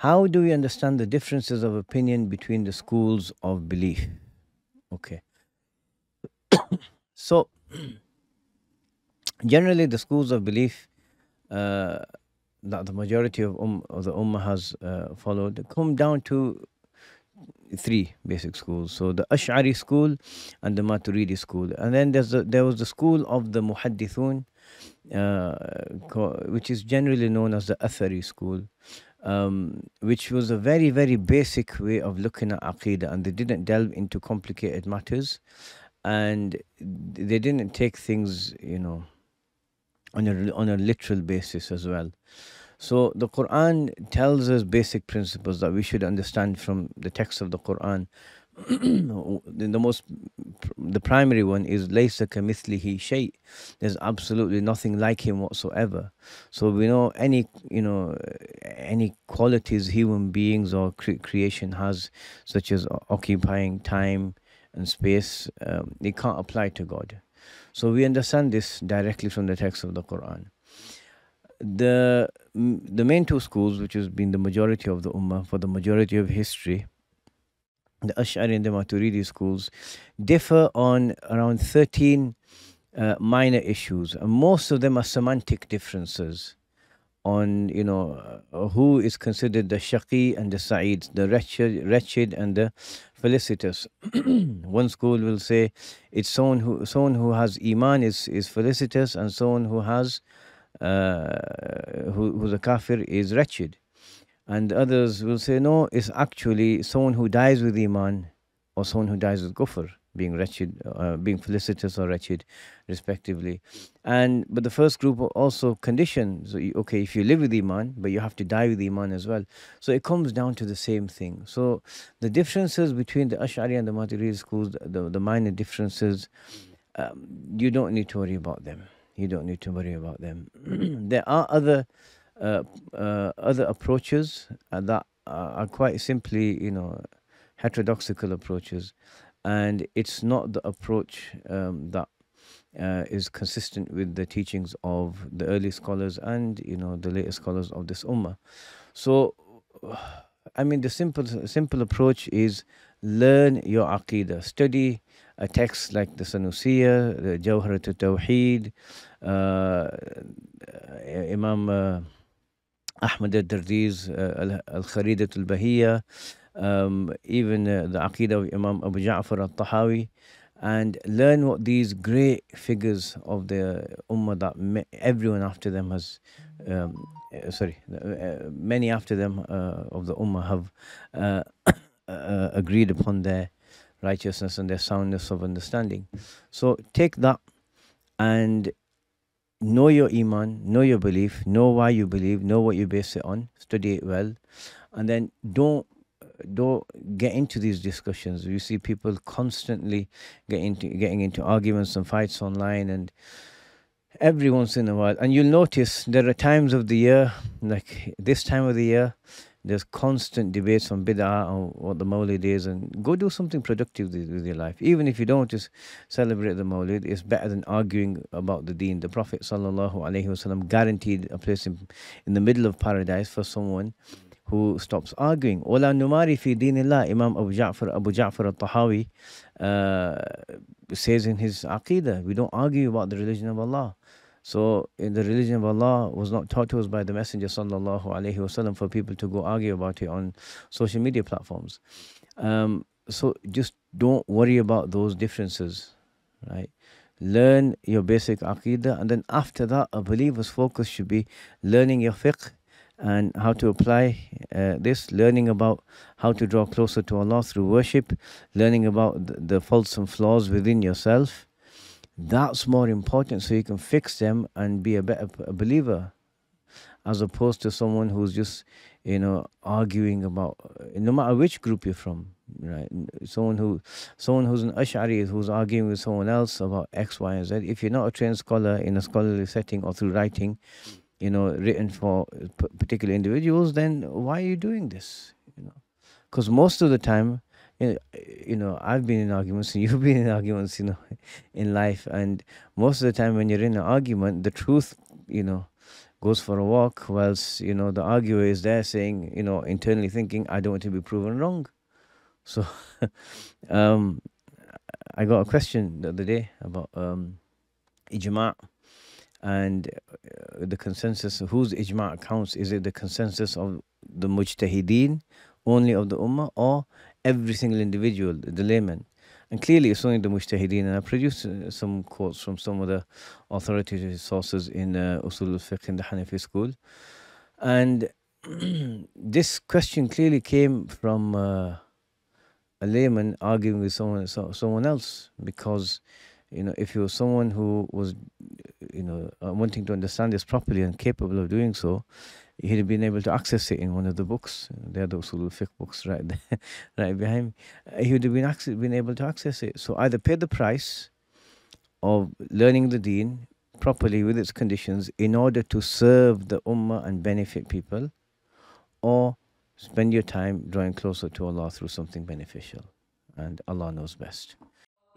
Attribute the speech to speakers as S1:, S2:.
S1: how do we understand the differences of opinion between the schools of belief? Okay. so, generally, the schools of belief uh, that the majority of, um, of the Ummah has uh, followed come down to three basic schools. So the Ash'ari school and the Maturidi school. And then there's a, there was the school of the Muhaddithun, uh, which is generally known as the Athari school. Um, which was a very, very basic way of looking at Aqidah, and they didn't delve into complicated matters, and they didn't take things, you know, on a on a literal basis as well. So the Quran tells us basic principles that we should understand from the text of the Quran. the most the primary one is laysa kamithlihi shay. There's absolutely nothing like him whatsoever. So we know any you know any qualities human beings or cre- creation has such as occupying time and space um, they can't apply to god. So we understand this directly from the text of the quran. The the main two schools, which has been the majority of the ummah for the majority of history, the Ash'ari and the Maturidi schools, differ on around 13 uh, minor issues, and most of them are semantic differences on you know uh, who is considered the shaqi and the sa'id, the wretched, wretched and the felicitous. One school will say it's someone who someone who has iman is is felicitous, and someone who has uh, who, who's a kafir is wretched. And others will say, no, it's actually someone who dies with Iman or someone who dies with kufr, being wretched, uh, being felicitous or wretched, respectively. And but the first group also conditions, okay, if you live with Iman, but you have to die with Iman as well. So it comes down to the same thing. So the differences between the Ash'ari and the Maturidi schools, the, the minor differences, um, you don't need to worry about them you don't need to worry about them. there are other other approaches uh, that are quite simply, you know, heterodoxical approaches, and it's not the approach um, that uh, is consistent with the teachings of the early scholars and you know the later scholars of this ummah. So, I mean, the simple simple approach is learn your aqidah, study a text like the Sanusiya, the Jawharat al-Tawheed, uh, Imam uh, Ahmad al-Dardir, uh, Al-Kharidat al-Bahiyya, um, even uh, the Aqidah of Imam Abu Ja'far al-Tahawi, and learn what these great figures of the Ummah that everyone after them has, um, sorry, uh, many after them uh, of the Ummah have agreed upon their righteousness and their soundness of understanding. So take that and know your iman, know your belief, know why you believe, know what you base it on, study it well, and then don't don't get into these discussions. You see people constantly get into getting into arguments and fights online and every once in a while. And you'll notice there are times of the year, like this time of the year, there's constant debates on bid'ah on what the Mawlid is, and go do something productive with your life. Even if you don't just celebrate the Mawlid, it's better than arguing about the deen. The Prophet wasallam guaranteed a place in, in the middle of paradise for someone who stops arguing. Ola numari fi dinillah, Imam Abu Ja'far, Abu Ja'far al-Tahawi uh, says in his Aqidah, we don't argue about the religion of Allah. So in the religion of Allah was not taught to us by the Messenger sallallahu alaihi wasallam for people to go argue about it on social media platforms. Um, so just don't worry about those differences, right? Learn your basic aqidah, and then after that, a believer's focus should be learning your fiqh and how to apply uh, this, learning about how to draw closer to Allah through worship, learning about the, the faults and flaws within yourself that's more important so you can fix them and be a better a believer as opposed to someone who's just you know arguing about uh, no matter which group you're from right? Someone who someone who's an ash'ari who's arguing with someone else about x y and z. If you're not a trained scholar in a scholarly setting or through writing you know written for uh, particular individuals then why are you doing this you know? Because most of the time you know, I've been in arguments and you've been in arguments, you know, in life. And most of the time when you're in an argument, the truth, you know, goes for a walk whilst you know the arguer is there saying you know internally thinking i don't want to be proven wrong so um i got a question the other day about um ijma and uh, the consensus whose ijma counts is it the consensus of the mujtahideen only of the ummah or every single individual the layman. And clearly it's only the mujtahideen and i produced uh, some quotes from some of the authoritative sources in uh, usul al-fiqh in the hanafi school. And this question clearly came from uh, a layman arguing with someone so, someone else because you know if you're someone who was you know uh, wanting to understand this properly and capable of doing so he'd have been able to access it in one of the books. There are the usul fiqh books right there, right behind me. Uh, he would have been, access, been able to access it. So either pay the price of learning the deen properly with its conditions in order to serve the ummah and benefit people or spend your time drawing closer to Allah through something beneficial. And Allah knows best